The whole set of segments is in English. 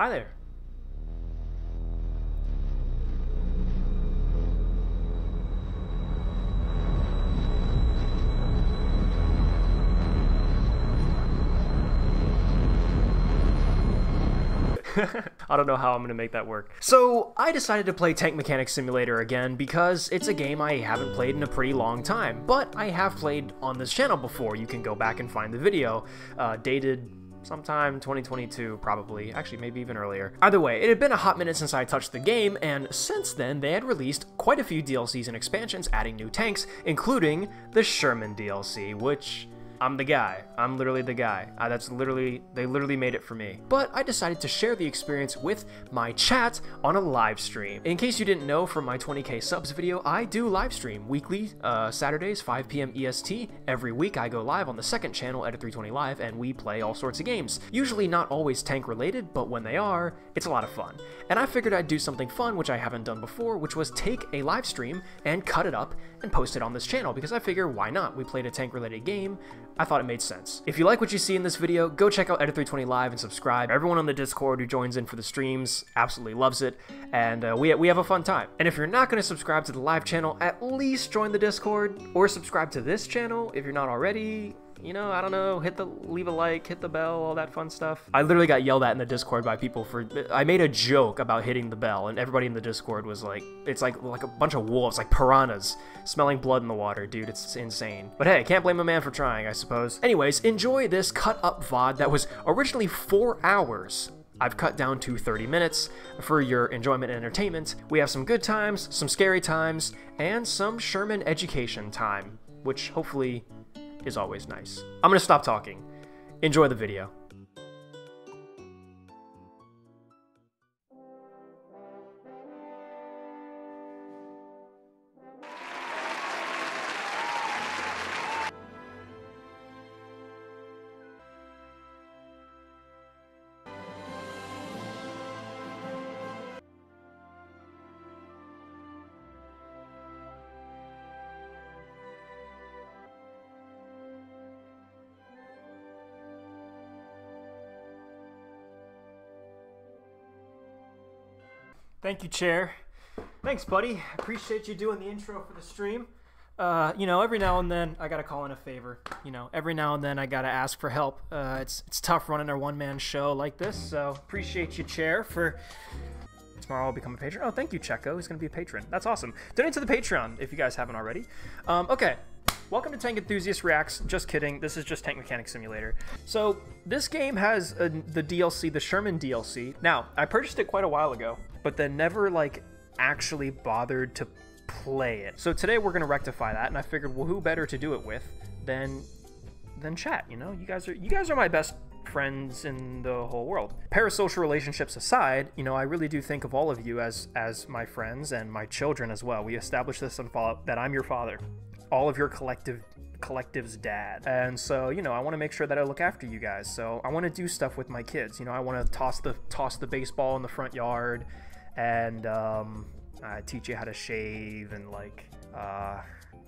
Hi there. I don't know how I'm to make that work. So, I decided to play Tank Mechanic Simulator again because it's a game I haven't played in a pretty long time, but I have played on this channel before. You can go back and find the video, uh, dated sometime 2022 probably. Actually maybe even earlier. Either way it had been a hot minute since i touched the game and since then they had released quite a few dlcs and expansions adding new tanks including the sherman dlc which I'm the guy. I'm literally the guy. Uh, that's literally, they literally made it for me. But I decided to share the experience with my chat on a live stream. In case you didn't know from my 20k subs video, I do live stream weekly, uh, Saturdays, 5 p.m. EST. Every week I go live on the second channel, Eta320 Live, and we play all sorts of games. Usually not always tank related, but when they are, it's a lot of fun. And I figured I'd do something fun, which I haven't done before, which was take a live stream and cut it up and post it on this channel, because I figure why not? We played a tank related game, I thought it made sense. If you like what you see in this video, go check out Eta320 Live and subscribe. Everyone on the Discord who joins in for the streams absolutely loves it, and uh, we, we have a fun time. And if you're not going to subscribe to the live channel, at least join the Discord, or subscribe to this channel if you're not already you know, I don't know, hit the leave a like, hit the bell, all that fun stuff. I literally got yelled at in the Discord by people for I made a joke about hitting the bell and everybody in the Discord was like it's like like a bunch of wolves, like piranhas smelling blood in the water, dude. It's insane. But hey, can't blame a man for trying, I suppose. Anyways, enjoy this cut up VOD that was originally 4 hours I've cut down to 30 minutes for your enjoyment and entertainment. We have some good times, some scary times, and some Sherman education time, which hopefully is always nice. I'm gonna stop talking. Enjoy the video. Thank you, Chair. Thanks, buddy. Appreciate you doing the intro for the stream. Uh, you know, every now and then I gotta call in a favor. You know, every now and then I gotta ask for help. Uh, it's it's tough running a one man show like this, so appreciate you, Chair, for. Tomorrow I'll become a patron. Oh, thank you, Checo. He's gonna be a patron. That's awesome. Donate to the Patreon if you guys haven't already. Um, okay, Welcome to Tank Enthusiast Reacts. Just kidding. This is just Tank Mechanic Simulator. So this game has a, the DLC, the Sherman DLC. Now, I purchased it quite a while ago, but then never like actually bothered to play it. So today we're gonna rectify that, and I figured, well, who better to do it with than than chat? You know, you guys are you guys are my best friends in the whole world. Parasocial relationships aside, you know, I really do think of all of you as as my friends and my children as well. We established this on Fallout that I'm your father all of your collective collective's dad. And so, you know, I want to make sure that I look after you guys. So I want to do stuff with my kids. You know, I want to toss the toss the baseball in the front yard, and um, I teach you how to shave and like, uh,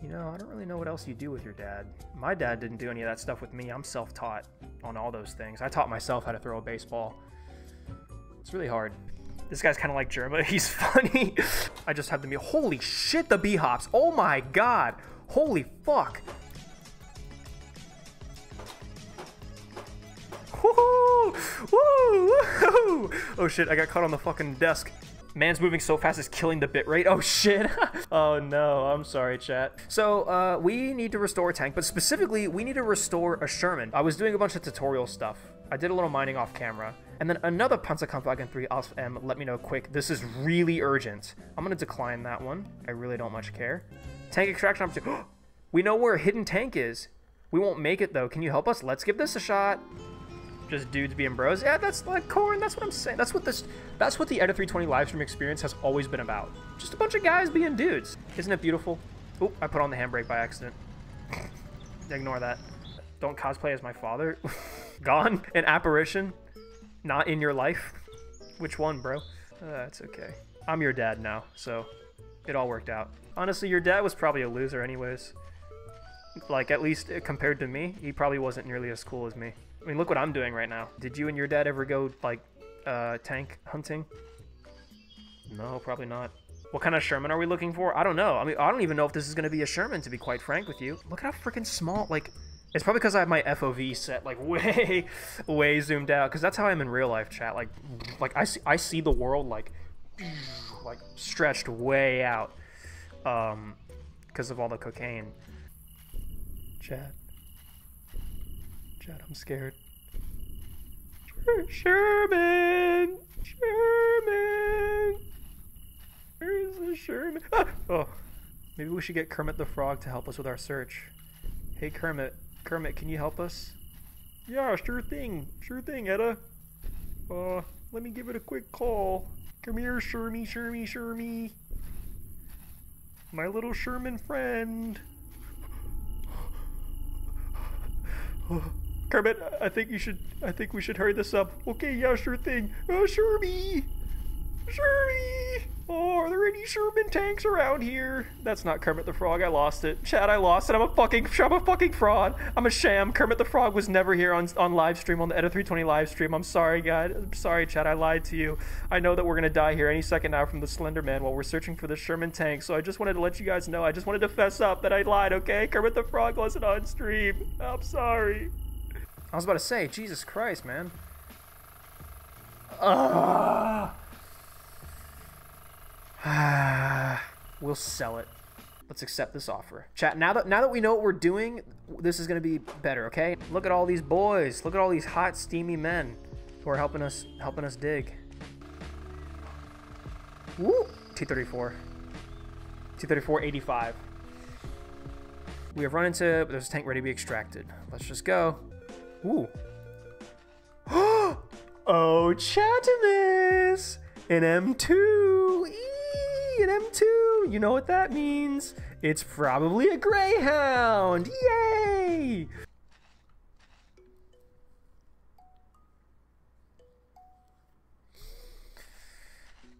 you know, I don't really know what else you do with your dad. My dad didn't do any of that stuff with me. I'm self-taught on all those things. I taught myself how to throw a baseball. It's really hard. This guy's kind of like Jerma. He's funny. I just had to be. Holy shit, the B hops. Oh my god. Holy fuck! Oh shit, I got caught on the fucking desk. Man's moving so fast it's killing the bitrate. Oh shit. oh no, I'm sorry, chat. So, uh, we need to restore a tank, but specifically, we need to restore a Sherman. I was doing a bunch of tutorial stuff. I did a little mining off camera. And then another Panzerkampfwagen 3 Alpha M let me know quick. This is really urgent. I'm gonna decline that one. I really don't much care. Tank extraction opportunity. we know where a hidden tank is. We won't make it though. Can you help us? Let's give this a shot. Just dudes being bros. Yeah, that's like corn. That's what I'm saying. That's what this. That's what the Eta 320 livestream experience has always been about. Just a bunch of guys being dudes. Isn't it beautiful? Oh, I put on the handbrake by accident. Ignore that. Don't cosplay as my father. Gone. An apparition. Not in your life. Which one, bro? Uh, that's okay. I'm your dad now, so it all worked out. Honestly, your dad was probably a loser anyways. Like, at least compared to me, he probably wasn't nearly as cool as me. I mean, look what I'm doing right now. Did you and your dad ever go, like, uh, tank hunting? No, probably not. What kind of Sherman are we looking for? I don't know. I mean, I don't even know if this is going to be a Sherman, to be quite frank with you. Look at how freaking small, like, it's probably because I have my FOV set, like, way, way zoomed out, because that's how I am in real life, chat. Like, like I see, I see the world, like, like, stretched way out, um, because of all the cocaine. Chat. Chat, I'm scared. Sherman! Sherman! Where's the Sherman? Ah! Oh, maybe we should get Kermit the Frog to help us with our search. Hey Kermit, Kermit, can you help us? Yeah, sure thing, sure thing, Eta. Uh, let me give it a quick call. Come here, Shermy, Shermy, Shermy. My little Sherman friend. Kermit, I think you should. I think we should hurry this up. Okay, yeah, sure thing. Uh, oh, Shermy, Shermy. Oh, are there any Sherman tanks around here? That's not Kermit the Frog. I lost it. Chad, I lost it. I'm a fucking. I'm a fucking fraud. I'm a sham. Kermit the Frog was never here on on live stream on the Eta 320 live stream. I'm sorry, guys. I'm sorry, Chad. I lied to you. I know that we're gonna die here any second now from the Slender Man while we're searching for the Sherman tank. So I just wanted to let you guys know. I just wanted to fess up that I lied. Okay, Kermit the Frog wasn't on stream. I'm sorry. I was about to say, Jesus Christ, man. Ah. we'll sell it. Let's accept this offer. Chat, now that now that we know what we're doing, this is gonna be better, okay? Look at all these boys. Look at all these hot, steamy men who are helping us helping us dig. Woo! T-34. T-34 85. We have run into but there's a tank ready to be extracted. Let's just go. Ooh. oh, Chatimus! An M2! Eee, an M2! You know what that means? It's probably a Greyhound! Yay!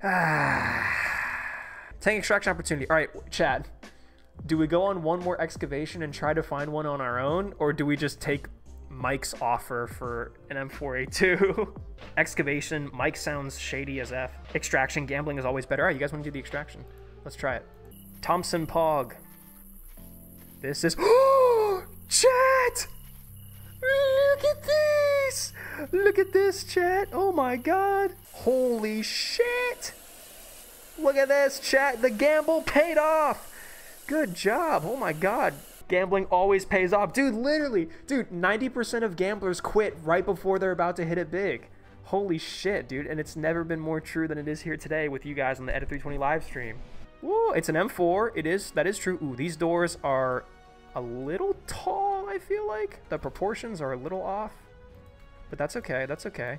Ah. Tank extraction opportunity. All right, Chad. Do we go on one more excavation and try to find one on our own, or do we just take Mike's offer for an M4A2. Excavation, Mike sounds shady as F. Extraction, gambling is always better. All right, you guys want to do the extraction? Let's try it. Thompson Pog. This is. Oh! Chat! Look at this! Look at this, chat! Oh my god! Holy shit! Look at this, chat! The gamble paid off! Good job! Oh my god! Gambling always pays off. Dude, literally, dude, 90% of gamblers quit right before they're about to hit it big. Holy shit, dude. And it's never been more true than it is here today with you guys on the Eta 320 live stream. Whoa, it's an M4. It is, that is true. Ooh, these doors are a little tall, I feel like. The proportions are a little off. But that's okay, that's okay.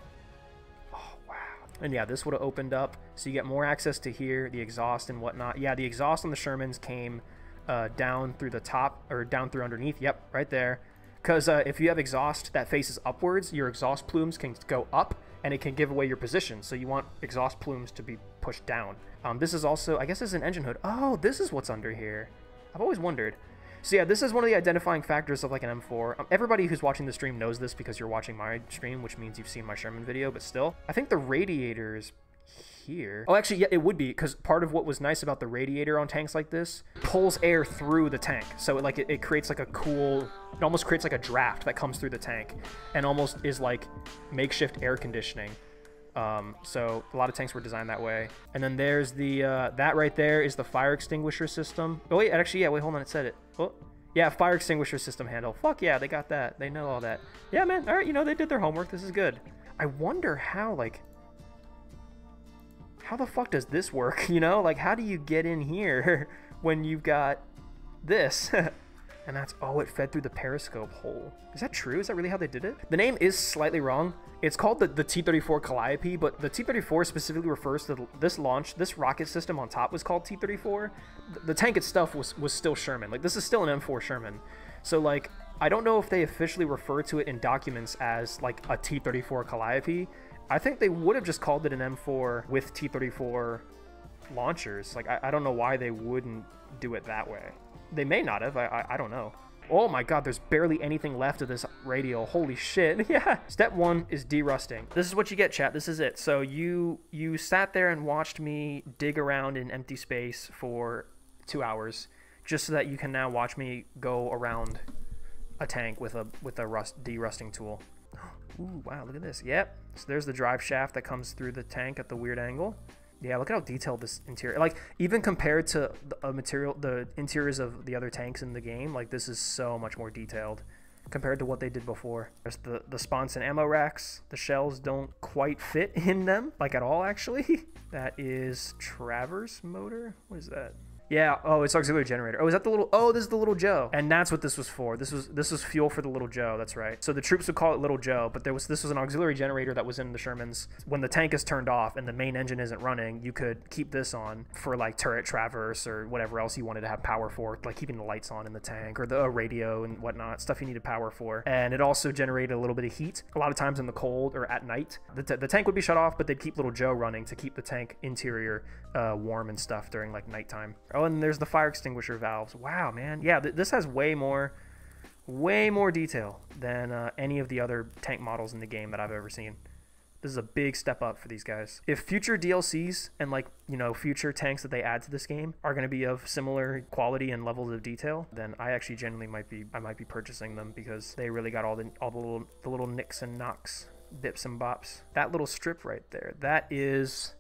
Oh, wow. And yeah, this would have opened up, so you get more access to here, the exhaust and whatnot. Yeah, the exhaust on the Shermans came uh, down through the top or down through underneath. Yep, right there. Because uh, if you have exhaust that faces upwards, your exhaust plumes can go up and it can give away your position. So you want exhaust plumes to be pushed down. Um, this is also, I guess this is an engine hood. Oh, this is what's under here. I've always wondered. So yeah, this is one of the identifying factors of like an M4. Um, everybody who's watching the stream knows this because you're watching my stream, which means you've seen my Sherman video, but still. I think the radiators here. Oh, actually, yeah, it would be because part of what was nice about the radiator on tanks like this pulls air through the tank. So it, like it, it creates like a cool, it almost creates like a draft that comes through the tank and almost is like makeshift air conditioning. Um, so a lot of tanks were designed that way. And then there's the, uh, that right there is the fire extinguisher system. Oh wait, actually, yeah, wait, hold on, it said it. Oh, yeah, fire extinguisher system handle. Fuck yeah, they got that. They know all that. Yeah, man, all right, you know, they did their homework. This is good. I wonder how, like, how the fuck does this work? You know, like how do you get in here when you've got this? and that's, oh, it fed through the periscope hole. Is that true? Is that really how they did it? The name is slightly wrong. It's called the, the T-34 Calliope, but the T-34 specifically refers to this launch. This rocket system on top was called T-34. The, the tank itself was, was still Sherman. Like, this is still an M4 Sherman. So, like, I don't know if they officially refer to it in documents as, like, a T-34 Calliope, I think they would have just called it an M4 with T34 launchers. Like, I, I don't know why they wouldn't do it that way. They may not have. I, I, I don't know. Oh my god, there's barely anything left of this radial. Holy shit. Yeah. Step one is derusting. This is what you get, chat. This is it. So you you sat there and watched me dig around in empty space for two hours just so that you can now watch me go around a tank with a with a rust derusting tool. Ooh, wow, look at this. Yep. So there's the drive shaft that comes through the tank at the weird angle. Yeah, look at how detailed this interior. Like even compared to the material, the interiors of the other tanks in the game, like this is so much more detailed compared to what they did before. There's the the sponson ammo racks. The shells don't quite fit in them, like at all actually. that is Traverse motor. What is that? Yeah. Oh, it's auxiliary generator. Oh, is that the little? Oh, this is the little Joe. And that's what this was for. This was this was fuel for the little Joe. That's right. So the troops would call it little Joe, but there was this was an auxiliary generator that was in the Shermans. When the tank is turned off and the main engine isn't running, you could keep this on for like turret traverse or whatever else you wanted to have power for, like keeping the lights on in the tank or the radio and whatnot, stuff you needed power for. And it also generated a little bit of heat. A lot of times in the cold or at night, the, the tank would be shut off, but they'd keep little Joe running to keep the tank interior uh, warm and stuff during like nighttime. Oh, and there's the fire extinguisher valves. Wow, man. Yeah, th this has way more, way more detail than uh, any of the other tank models in the game that I've ever seen. This is a big step up for these guys. If future DLCs and like, you know, future tanks that they add to this game are going to be of similar quality and levels of detail, then I actually genuinely might be I might be purchasing them because they really got all the all the little the little nicks and knocks, bips and bops. That little strip right there. That is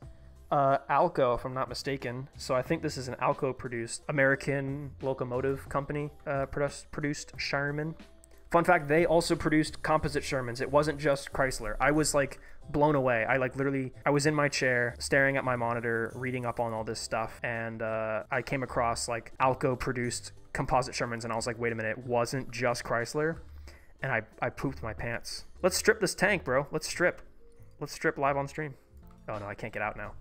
uh, Alco, if I'm not mistaken. So I think this is an Alco produced American locomotive company uh, produced, produced Sherman. Fun fact, they also produced composite Shermans. It wasn't just Chrysler. I was like blown away. I like literally, I was in my chair staring at my monitor, reading up on all this stuff, and uh, I came across like Alco produced composite Shermans, and I was like, wait a minute, it wasn't just Chrysler? And I, I pooped my pants. Let's strip this tank, bro. Let's strip. Let's strip live on stream. Oh no, I can't get out now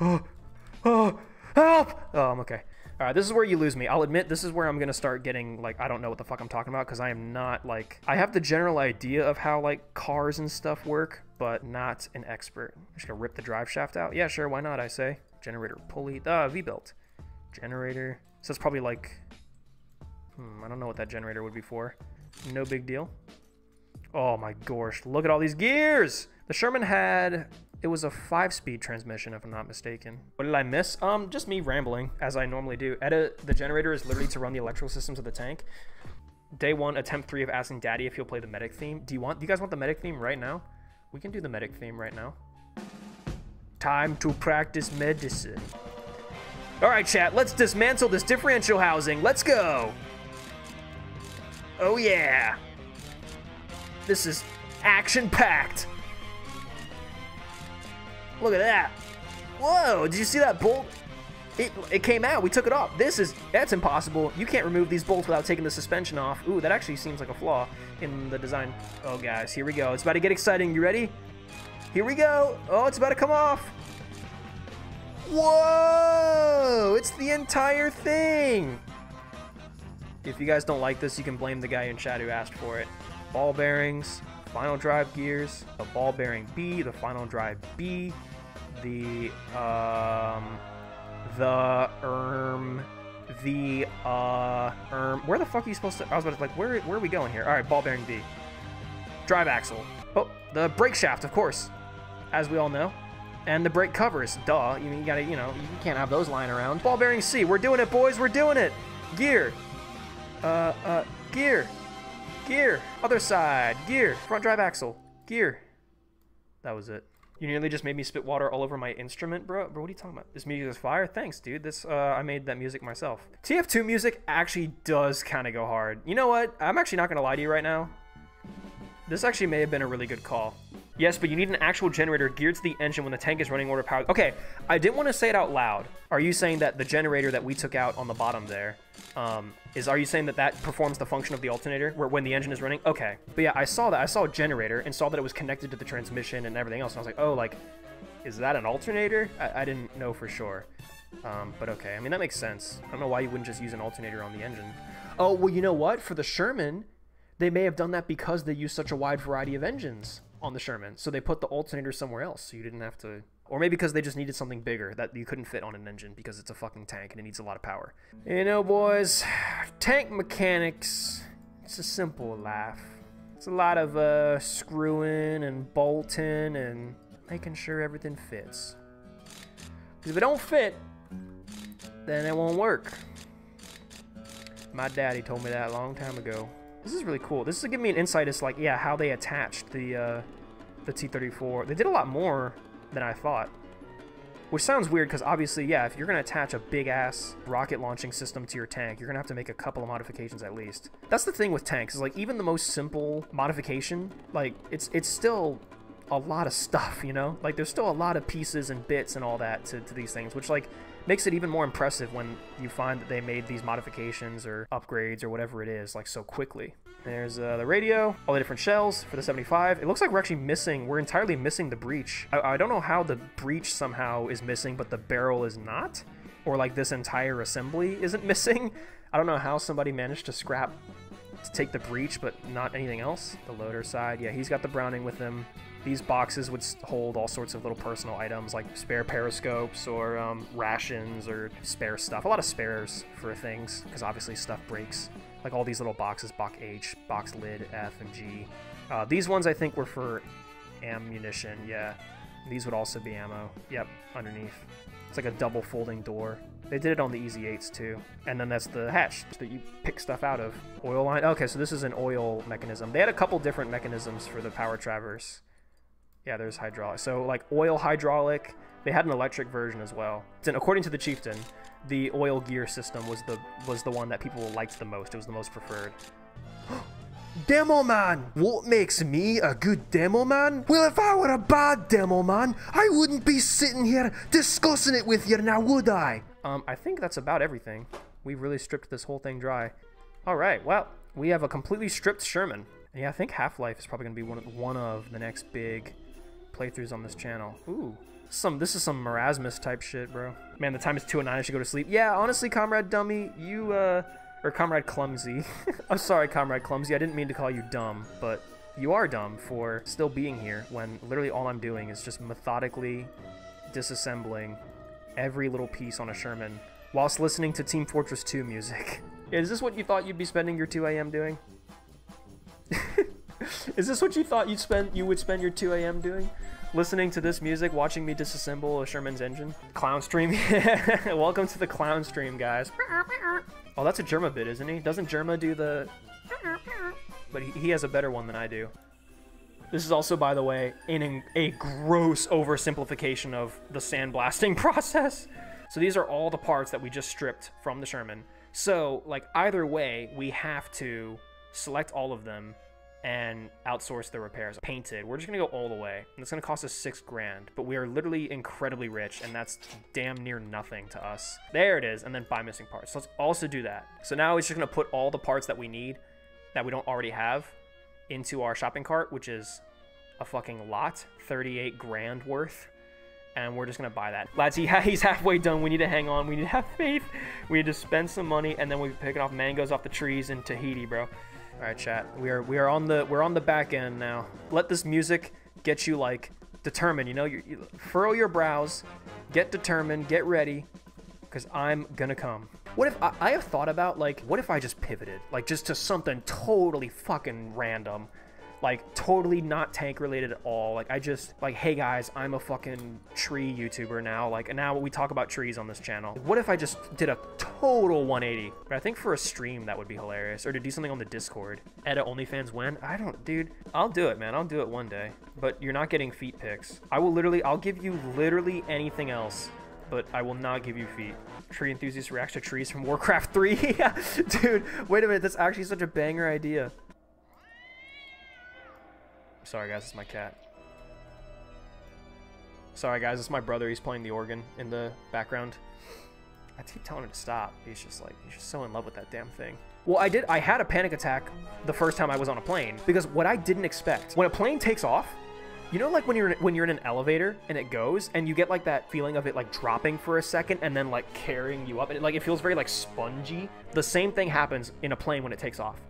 oh, oh, help! Oh, I'm okay. All right, this is where you lose me. I'll admit this is where I'm gonna start getting like I don't know what the fuck I'm talking about because I am not like I have the general idea of how like cars and stuff work, but not an expert. I'm just gonna rip the drive shaft out. Yeah, sure, why not? I say generator pulley. Ah, V-belt generator. So it's probably like hmm, I don't know what that generator would be for. No big deal. Oh my gosh, look at all these gears! The Sherman had it was a five-speed transmission, if I'm not mistaken. What did I miss? Um, just me rambling, as I normally do. Eta the generator is literally to run the electrical systems of the tank. Day one, attempt three of asking Daddy if he'll play the medic theme. Do you want? Do you guys want the medic theme right now? We can do the medic theme right now. Time to practice medicine. All right, chat. Let's dismantle this differential housing. Let's go. Oh yeah. This is action-packed. Look at that. Whoa, did you see that bolt? It, it came out. We took it off. This is, that's impossible. You can't remove these bolts without taking the suspension off. Ooh, that actually seems like a flaw in the design. Oh, guys, here we go. It's about to get exciting. You ready? Here we go. Oh, it's about to come off. Whoa! It's the entire thing! If you guys don't like this, you can blame the guy in chat who asked for it. Ball bearings, final drive gears, the ball bearing B, the final drive B, the um the erm the uh erm where the fuck are you supposed to I was about to like where where are we going here? Alright, ball bearing B. Drive axle. Oh, the brake shaft, of course. As we all know. And the brake covers. Duh. You, mean you gotta, you know, you can't have those lying around. Ball bearing C. We're doing it, boys. We're doing it. Gear. Uh, uh, gear. Gear. Other side. Gear. Front drive axle. Gear. That was it. You nearly just made me spit water all over my instrument, bro. Bro, what are you talking about? This music is fire? Thanks, dude. This, uh, I made that music myself. TF2 music actually does kind of go hard. You know what? I'm actually not to lie to you right now. This actually may have been a really good call. Yes, but you need an actual generator geared to the engine when the tank is running order power. Okay, I didn't want to say it out loud. Are you saying that the generator that we took out on the bottom there um, is? Are you saying that that performs the function of the alternator where when the engine is running? Okay, but yeah, I saw that. I saw a generator and saw that it was connected to the transmission and everything else. And I was like, oh, like, is that an alternator? I, I didn't know for sure. Um, but okay, I mean that makes sense. I don't know why you wouldn't just use an alternator on the engine. Oh well, you know what? For the Sherman, they may have done that because they use such a wide variety of engines. On the Sherman. So they put the alternator somewhere else so you didn't have to. Or maybe because they just needed something bigger that you couldn't fit on an engine because it's a fucking tank and it needs a lot of power. You know, boys, tank mechanics, it's a simple life. It's a lot of uh, screwing and bolting and making sure everything fits. Because if it don't fit, then it won't work. My daddy told me that a long time ago. This is really cool. This is giving me an insight as like, yeah, how they attached the uh, the T-34. They did a lot more than I thought. Which sounds weird because obviously, yeah, if you're going to attach a big-ass rocket launching system to your tank, you're going to have to make a couple of modifications at least. That's the thing with tanks, is like even the most simple modification, like it's it's still a lot of stuff, you know? Like there's still a lot of pieces and bits and all that to, to these things, which like makes it even more impressive when you find that they made these modifications or upgrades or whatever it is like so quickly. There's uh, the radio, all the different shells for the 75. It looks like we're actually missing, we're entirely missing the breech. I, I don't know how the breech somehow is missing, but the barrel is not. Or like this entire assembly isn't missing. I don't know how somebody managed to scrap to take the breech, but not anything else. The loader side, yeah, he's got the Browning with him. These boxes would hold all sorts of little personal items like spare periscopes or um, rations or spare stuff. A lot of spares for things, because obviously stuff breaks. Like all these little boxes, box H, box lid, F, and G. Uh, these ones I think were for ammunition, yeah. These would also be ammo. Yep, underneath. It's like a double folding door. They did it on the Easy 8s too. And then that's the hatch that you pick stuff out of. Oil line. Okay, so this is an oil mechanism. They had a couple different mechanisms for the power traverse. Yeah, there's hydraulic. So like oil hydraulic. They had an electric version as well. And according to the chieftain, the oil gear system was the was the one that people liked the most. It was the most preferred. Demo man! What makes me a good demo man? Well, if I were a bad demo man, I wouldn't be sitting here discussing it with you now, would I? Um, I think that's about everything. We've really stripped this whole thing dry. Alright, well, we have a completely stripped Sherman. Yeah, I think Half-Life is probably going to be one of, one of the next big playthroughs on this channel. Ooh. Some this is some Marasmus type shit, bro. Man, the time is 2 and 9, I should go to sleep. Yeah, honestly, Comrade Dummy, you uh or Comrade Clumsy. I'm sorry, Comrade Clumsy. I didn't mean to call you dumb, but you are dumb for still being here when literally all I'm doing is just methodically disassembling every little piece on a Sherman whilst listening to Team Fortress 2 music. is this what you thought you'd be spending your 2 a.m. doing? is this what you thought you'd spend you would spend your 2 a.m. doing? listening to this music, watching me disassemble a Sherman's engine. Clown stream. Welcome to the clown stream, guys. Oh, that's a Jerma bit, isn't he? Doesn't Jerma do the... But he, has a better one than I do. This is also, by the way, in a gross oversimplification of the sandblasting process. So these are all the parts that we just stripped from the Sherman. So, like, either way, we have to select all of them and outsource the repairs. Painted, we're just gonna go all the way. And it's gonna cost us six grand, but we are literally incredibly rich, and that's damn near nothing to us. There it is, and then buy missing parts. So let's also do that. So now it's just gonna put all the parts that we need, that we don't already have, into our shopping cart, which is a fucking lot, 38 grand worth. And we're just gonna buy that. Lads, he ha he's halfway done. We need to hang on. We need to have faith. We need to spend some money, and then we're picking off mangoes off the trees in Tahiti, bro. All right, chat. We are we are on the we're on the back end now. Let this music get you like determined. You know, you, you furrow your brows, get determined, get ready, because I'm gonna come. What if I, I have thought about like what if I just pivoted like just to something totally fucking random like totally not tank related at all. Like I just like, hey guys, I'm a fucking tree YouTuber now. Like, and now we talk about trees on this channel. What if I just did a total 180? But I think for a stream that would be hilarious, or to do something on the Discord. Eta OnlyFans when? I don't, dude. I'll do it, man. I'll do it one day. But you're not getting feet pics. I will literally, I'll give you literally anything else but I will not give you feet. Tree enthusiast reacts to trees from Warcraft 3. yeah, dude, wait a minute. That's actually such a banger idea. Sorry, guys, it's my cat. Sorry, guys, it's my brother. He's playing the organ in the background. I keep telling him to stop. He's just like, he's just so in love with that damn thing. Well, I did, I had a panic attack the first time I was on a plane because what I didn't expect, when a plane takes off, you know, like when you're when you're in an elevator and it goes, and you get like that feeling of it like dropping for a second and then like carrying you up, and it, like it feels very like spongy. The same thing happens in a plane when it takes off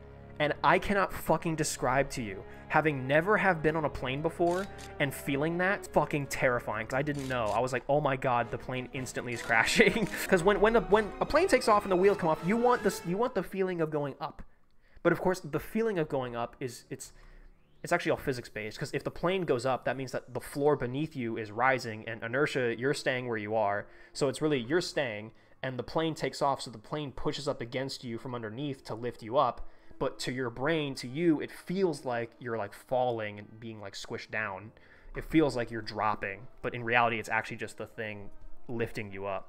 And I cannot fucking describe to you having never have been on a plane before and feeling that fucking terrifying because I didn't know. I was like, oh my god, the plane instantly is crashing. Because when when the when a plane takes off and the wheels come off, you want this you want the feeling of going up. But of course, the feeling of going up is it's it's actually all physics based because if the plane goes up, that means that the floor beneath you is rising and inertia, you're staying where you are. So it's really you're staying and the plane takes off, so the plane pushes up against you from underneath to lift you up. But to your brain, to you, it feels like you're like falling and being like squished down. It feels like you're dropping, but in reality, it's actually just the thing lifting you up.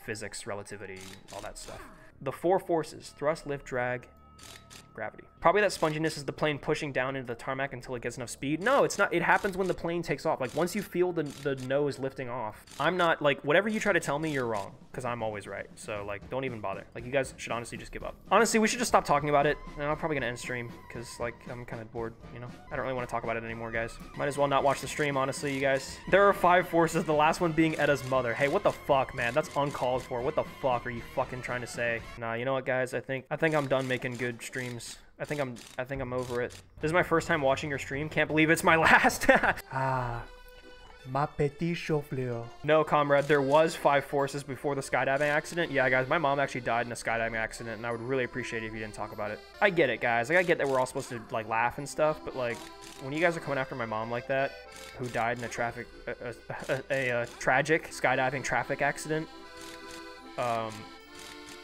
Physics, relativity, all that stuff. The four forces thrust, lift, drag, gravity. Probably that sponginess is the plane pushing down into the tarmac until it gets enough speed. No, it's not. It happens when the plane takes off. Like once you feel the, the nose lifting off. I'm not like whatever you try to tell me, you're wrong because I'm always right. So like don't even bother. Like you guys should honestly just give up. Honestly, we should just stop talking about it. And I'm probably gonna end stream because like I'm kind of bored. You know, I don't really want to talk about it anymore, guys. Might as well not watch the stream. Honestly, you guys. There are five forces. The last one being Eta's mother. Hey, what the fuck, man? That's uncalled for. What the fuck are you fucking trying to say? Nah, you know what, guys? I think I think I'm done making good streams. I think I'm I think I'm over it. This is my first time watching your stream. Can't believe it's my last. Ah, ma petit chauffeur. no, comrade, there was five forces before the skydiving accident. Yeah, guys, my mom actually died in a skydiving accident, and I would really appreciate it if you didn't talk about it. I get it, guys. Like, I get that we're all supposed to, like, laugh and stuff, but, like, when you guys are coming after my mom like that, who died in a traffic, a, a, a, a, a tragic skydiving traffic accident, um,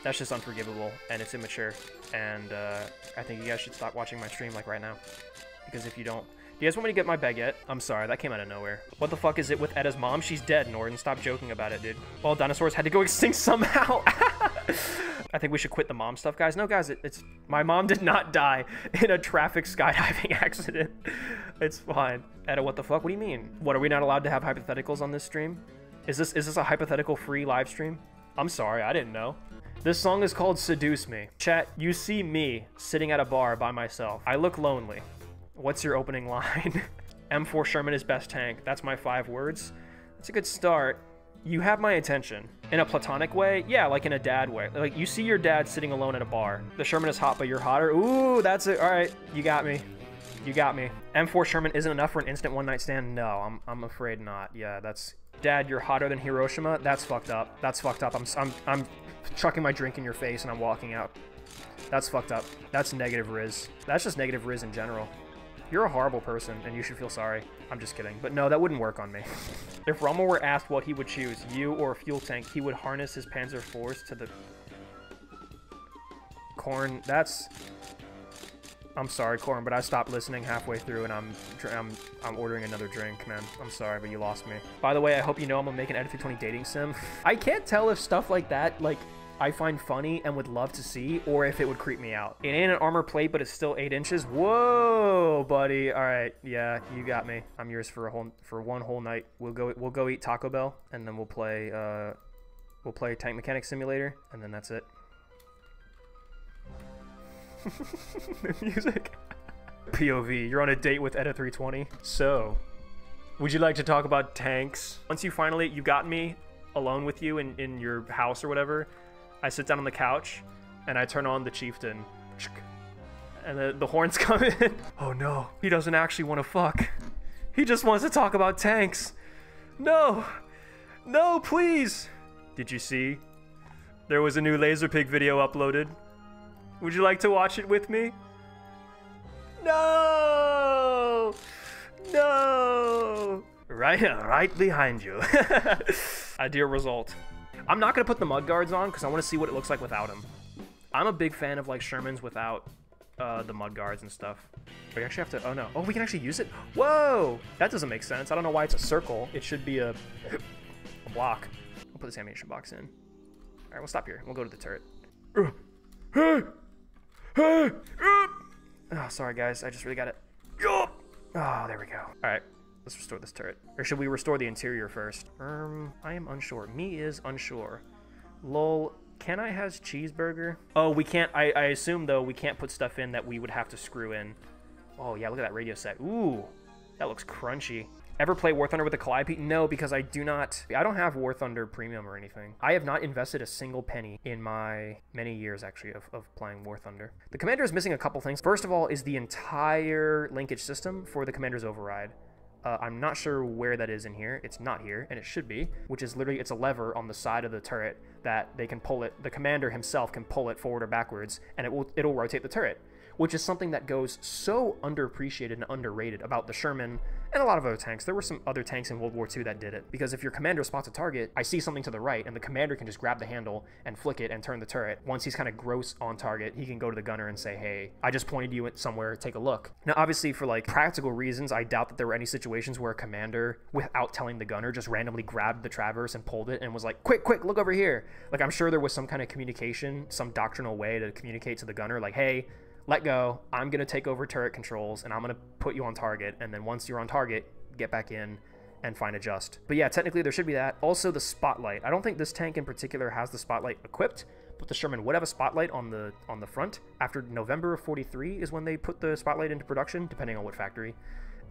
that's just unforgivable, and it's immature, and, uh, I think you guys should stop watching my stream, like, right now. Because if you don't... Do you guys want me to get my baguette? I'm sorry, that came out of nowhere. What the fuck is it with Eta's mom? She's dead, Norden. Stop joking about it, dude. Well, dinosaurs had to go extinct somehow. I think we should quit the mom stuff, guys. No, guys, it, it's... My mom did not die in a traffic skydiving accident. it's fine. Edda, what the fuck? What do you mean? What, are we not allowed to have hypotheticals on this stream? Is this is this a hypothetical free live stream? I'm sorry, I didn't know. This song is called Seduce Me. Chat, you see me sitting at a bar by myself. I look lonely. What's your opening line? M4 Sherman is best tank. That's my five words. That's a good start. You have my attention. In a platonic way? Yeah, like in a dad way. Like, you see your dad sitting alone at a bar. The Sherman is hot, but you're hotter. Ooh, that's it. All right, you got me. You got me. M4 Sherman isn't enough for an instant one-night stand? No, I'm, I'm afraid not. Yeah, that's... Dad, you're hotter than Hiroshima? That's fucked up. That's fucked up. I'm, I'm, I'm chucking my drink in your face and I'm walking out. That's fucked up. That's negative Riz. That's just negative Riz in general. You're a horrible person, and you should feel sorry. I'm just kidding. But no, that wouldn't work on me. if Rommel were asked what he would choose, you or a fuel tank, he would harness his Panzer IVs to the... Corn, that's... I'm sorry, Corn, but I stopped listening halfway through, and I'm, I'm I'm ordering another drink, man. I'm sorry, but you lost me. By the way, I hope you know I'm gonna make an Eta 320 dating sim. I can't tell if stuff like that, like, I find funny and would love to see, or if it would creep me out. It ain't an armor plate, but it's still eight inches. Whoa, buddy. All right, yeah, you got me. I'm yours for a whole for one whole night. We'll go we'll go eat Taco Bell, and then we'll play uh, we'll play Tank Mechanic Simulator, and then that's it. Music. POV, you're on a date with Eta 320. So, would you like to talk about tanks? Once you finally you got me alone with you in, in your house or whatever, I sit down on the couch and I turn on the chieftain. And the, the horns come in. Oh no, he doesn't actually want to fuck. He just wants to talk about tanks. No, no, please. Did you see? There was a new Laserpig video uploaded. Would you like to watch it with me? No! No! Right, right behind you. Ideal result. I'm not gonna put the mud guards on because I want to see what it looks like without them. I'm a big fan of like Shermans without uh, the mud guards and stuff. We actually have to. Oh no! Oh, we can actually use it. Whoa! That doesn't make sense. I don't know why it's a circle. It should be a, a block. I'll put this ammunition box in. All right, we'll stop here. We'll go to the turret. Oh, sorry guys. I just really got it. Oh, there we go. All right. Let's restore this turret. Or should we restore the interior first? Um, I am unsure. Me is unsure. Lol, can I has cheeseburger? Oh, we can't, I, I assume though, we can't put stuff in that we would have to screw in. Oh yeah, look at that radio set. Ooh, that looks crunchy. Ever play War Thunder with a Calliope? No, because I do not. I don't have War Thunder Premium or anything. I have not invested a single penny in my many years, actually, of, of playing War Thunder. The Commander is missing a couple things. First of all, is the entire linkage system for the Commander's Override. Uh, I'm not sure where that is in here. It's not here, and it should be, which is literally, it's a lever on the side of the turret that they can pull it, the commander himself can pull it forward or backwards, and it will, it'll rotate the turret which is something that goes so underappreciated and underrated about the Sherman and a lot of other tanks. There were some other tanks in World War II that did it, because if your commander spots a target, I see something to the right, and the commander can just grab the handle and flick it and turn the turret. Once he's kind of gross on target, he can go to the gunner and say, hey, I just pointed you at somewhere, take a look. Now, obviously, for like practical reasons, I doubt that there were any situations where a commander, without telling the gunner, just randomly grabbed the Traverse and pulled it and was like, quick, quick, look over here. Like, I'm sure there was some kind of communication, some doctrinal way to communicate to the gunner, like, hey, let go. I'm going to take over turret controls and I'm going to put you on target. And then once you're on target, get back in and fine adjust. But yeah, technically there should be that. Also the spotlight. I don't think this tank in particular has the spotlight equipped, but the Sherman would have a spotlight on the on the front. After November of 43 is when they put the spotlight into production, depending on what factory.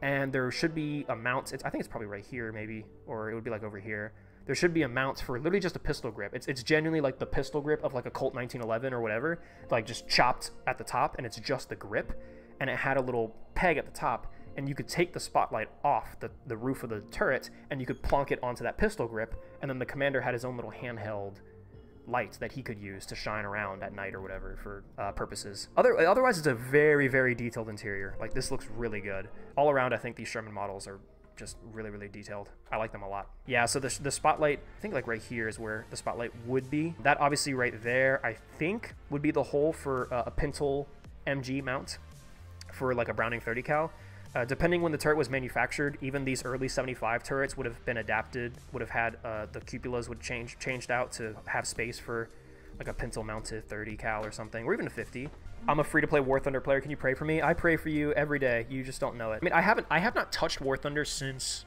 And there should be a mount. It's, I think it's probably right here, maybe, or it would be like over here there should be a mount for literally just a pistol grip. It's, it's genuinely like the pistol grip of like a Colt 1911 or whatever, like just chopped at the top and it's just the grip. And it had a little peg at the top and you could take the spotlight off the, the roof of the turret and you could plonk it onto that pistol grip. And then the commander had his own little handheld light that he could use to shine around at night or whatever for uh, purposes. Other, otherwise, it's a very, very detailed interior. Like, this looks really good. All around, I think these Sherman models are just really, really detailed. I like them a lot. Yeah, so the, the spotlight, I think like right here is where the spotlight would be. That obviously right there, I think would be the hole for uh, a Pintle MG mount for like a Browning 30 cal. Uh, depending when the turret was manufactured, even these early 75 turrets would have been adapted, would have had uh, the cupolas would change changed out to have space for like a Pintle mounted 30 cal or something, or even a 50. I'm a free-to-play War Thunder player. Can you pray for me? I pray for you every day. You just don't know it. I mean, I haven't I have not touched War Thunder since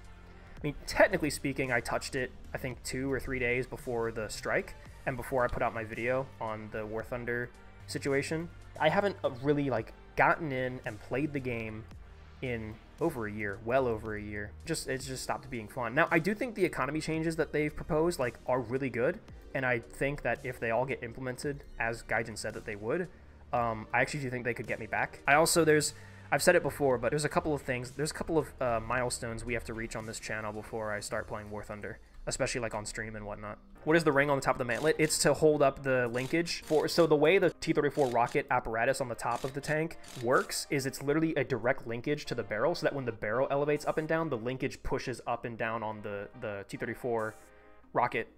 I mean, technically speaking, I touched it I think 2 or 3 days before the strike and before I put out my video on the War Thunder situation. I haven't uh, really like gotten in and played the game in over a year, well over a year. Just it's just stopped being fun. Now, I do think the economy changes that they've proposed like are really good, and I think that if they all get implemented as Gaijin said that they would, um, I actually do think they could get me back. I also, there's, I've said it before, but there's a couple of things, there's a couple of uh, milestones we have to reach on this channel before I start playing War Thunder, especially like on stream and whatnot. What is the ring on the top of the mantlet? It's to hold up the linkage for, so the way the T-34 rocket apparatus on the top of the tank works is it's literally a direct linkage to the barrel so that when the barrel elevates up and down, the linkage pushes up and down on the, the T-34 rocket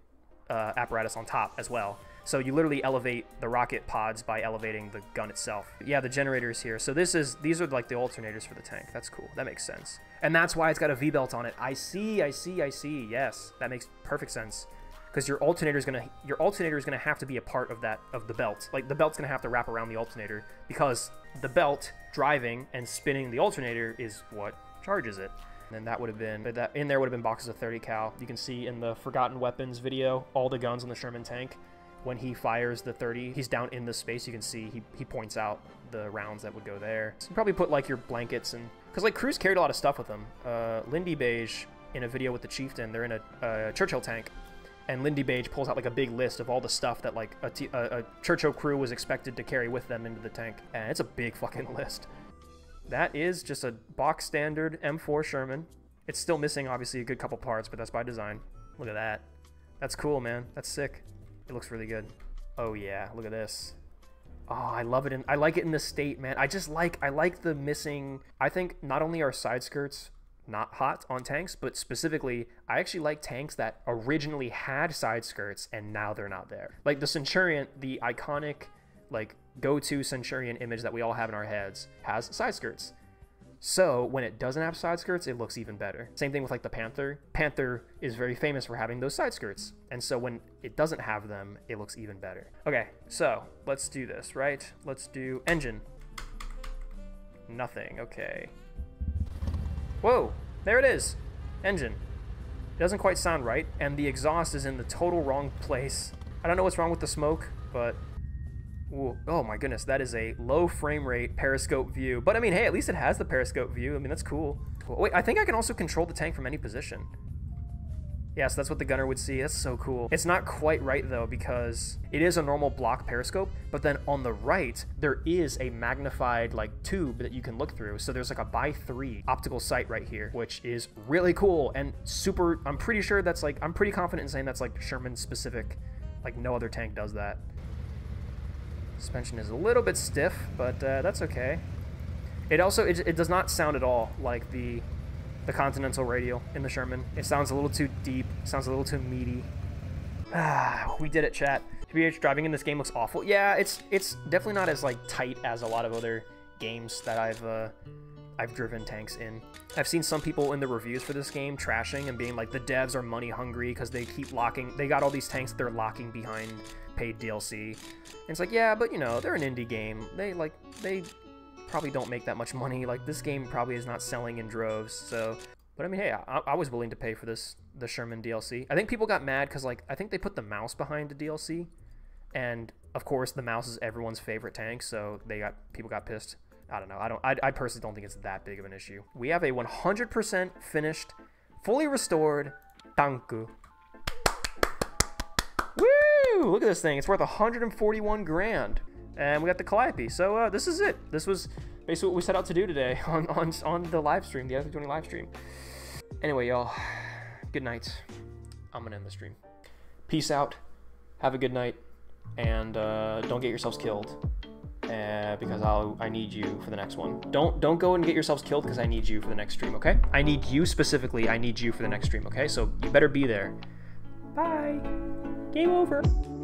uh, apparatus on top as well. So you literally elevate the rocket pods by elevating the gun itself. Yeah, the generators here. So this is these are like the alternators for the tank. That's cool. That makes sense. And that's why it's got a V-belt on it. I see, I see, I see. Yes, that makes perfect sense. Because your alternator is gonna your alternator is gonna have to be a part of that of the belt. Like the belt's gonna have to wrap around the alternator because the belt driving and spinning the alternator is what charges it. And that would have been that in there would have been boxes of 30 cal. You can see in the Forgotten Weapons video all the guns on the Sherman tank when he fires the 30, he's down in the space. You can see he, he points out the rounds that would go there. So you probably put like your blankets and because like crews carried a lot of stuff with him. Uh, Lindybeige in a video with the Chieftain, they're in a, Churchill tank, and Lindybeige pulls out like a big list of all the stuff that like a, T a, a Churchill crew was expected to carry with them into the tank, and it's a big fucking list. That is just a box standard M4 Sherman. It's still missing obviously a good couple parts, but that's by design. Look at that. That's cool, man. That's sick. It looks really good. Oh yeah, look at this. Oh, I love it. In, I like it in the state, man. I just like, I like the missing, I think not only are side skirts not hot on tanks, but specifically, I actually like tanks that originally had side skirts and now they're not there. Like the Centurion, the iconic, like go-to Centurion image that we all have in our heads has side skirts. So when it doesn't have side skirts, it looks even better. Same thing with like the Panther. Panther is very famous for having those side skirts. And so when it doesn't have them, it looks even better. Okay, so let's do this, right? Let's do engine. Nothing, okay. Whoa, there it is. Engine. It doesn't quite sound right, and the exhaust is in the total wrong place. I don't know what's wrong with the smoke, but Ooh, oh my goodness, that is a low frame rate periscope view. But I mean, hey, at least it has the periscope view. I mean, that's cool. Wait, I think I can also control the tank from any position. Yes, that's what the gunner would see. That's so cool. It's not quite right though because it is a normal block periscope, but then on the right there is a magnified like tube that you can look through. So there's like a by 3 optical sight right here, which is really cool and super I'm pretty sure that's like I'm pretty confident in saying that's like Sherman specific. Like no other tank does that. Suspension is a little bit stiff, but uh, that's okay. It also it, it does not sound at all like the the Continental radial in the Sherman. It sounds a little too deep, sounds a little too meaty. Ah, we did it, chat. TBH driving in this game looks awful. Yeah, it's it's definitely not as like tight as a lot of other games that I've uh, I've driven tanks in. I've seen some people in the reviews for this game trashing and being like the devs are money hungry because they keep locking. They got all these tanks they're locking behind paid DLC. And it's like yeah, but you know they're an indie game. They like they probably don't make that much money. Like this game probably is not selling in droves. So, but I mean, hey, I, I was willing to pay for this the Sherman DLC. I think people got mad because like I think they put the Maus behind the DLC, and of course the Maus is everyone's favorite tank. So they got people got pissed. I don't know. I don't. I, I personally don't think it's that big of an issue. We have a 100% finished, fully restored Tanku. Woo! Look at this thing. It's worth 141 grand and we got the Calliope. So uh, this is it. This was basically what we set out to do today on on, on the live stream, the F20 live stream. Anyway, y'all, good night. I'm gonna end the stream. Peace out. Have a good night, and uh, don't get yourselves killed. Uh, because I'll I need you for the next one. Don't don't go and get yourselves killed because I need you for the next stream. Okay? I need you specifically. I need you for the next stream. Okay? So you better be there. Bye. Game over.